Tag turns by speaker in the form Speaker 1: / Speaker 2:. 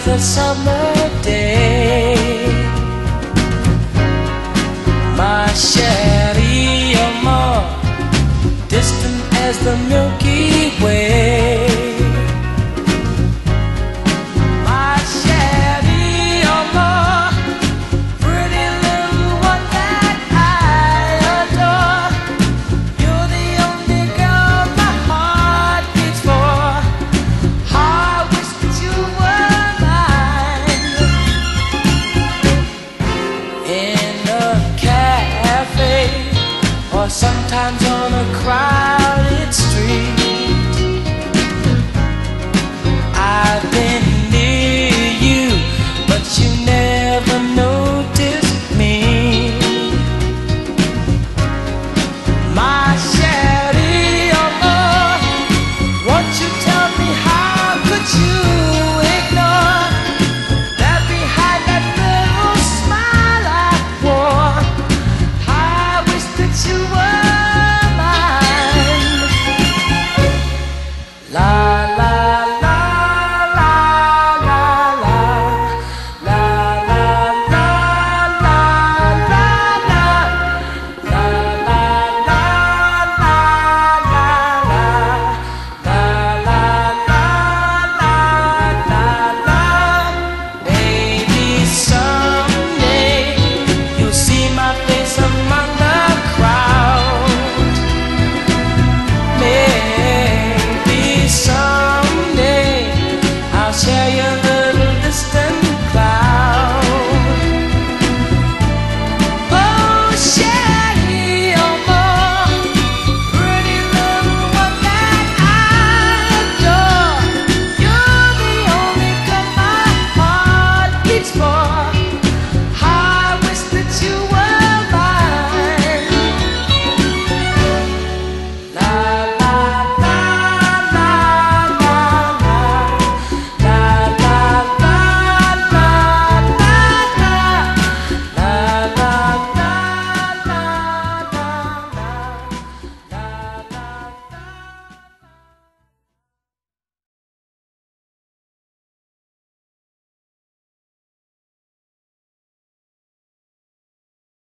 Speaker 1: as a summer day. My chérie, amor, distant as the Milky sometimes on a crowded street.